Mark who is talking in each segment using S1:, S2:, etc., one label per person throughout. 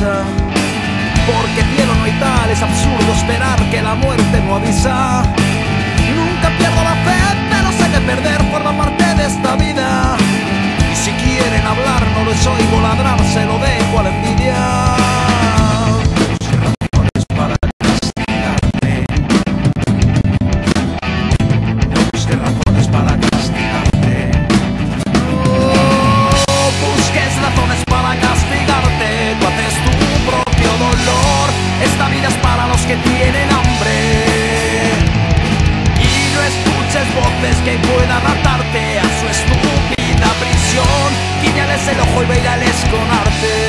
S1: Porque quiero no hay tal, es absurdo esperar que la muerte no avisa. Nunca pierdo la fe, pero sé que perder tiene nombre Y no escuches voces que puedan atarte a su estúpida prisión. Guiñales el ojo y bailales con arte.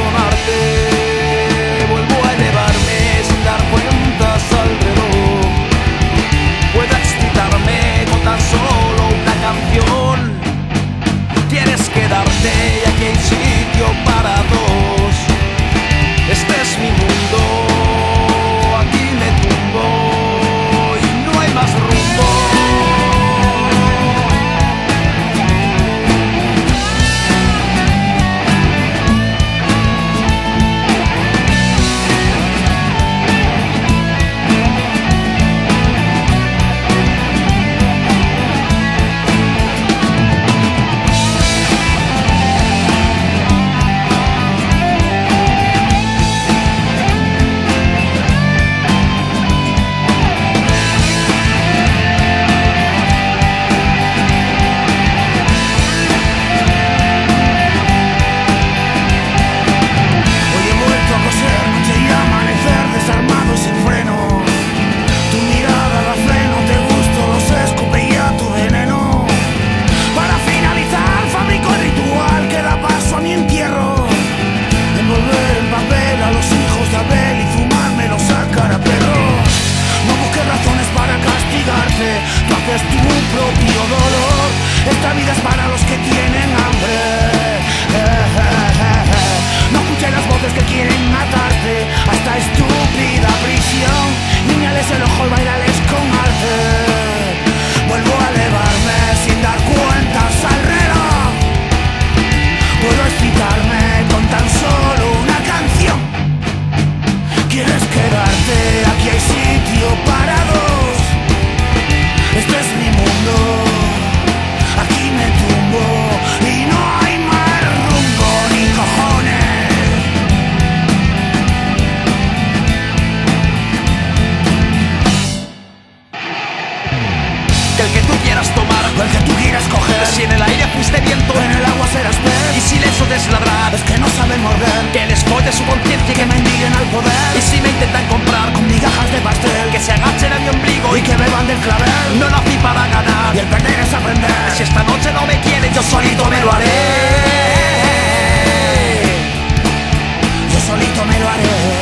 S1: gonna tú haces tu propio dolor. Esta vida es para los que tienen hambre. No escuches las voces que quieren matarte a esta estúpida prisión. Niñales el ojo bailales con arte. Vuelvo a elevarme sin dar cuentas al. Puedo
S2: explicar Si en el aire fuiste viento, en el agua serás pez Y si les oyes ladrar, es que no saben morder. Que les folle su conciencia y que mendiguen al poder. Y si me intentan comprar con migajas de pastel Que se agachen a mi ombligo y
S1: que
S2: beban del clavel. No nací para
S1: ganar y el
S2: perder es
S1: aprender. Si
S2: esta noche no
S1: me quieren, yo solito me
S2: lo
S1: haré.
S2: Yo solito me
S1: lo haré.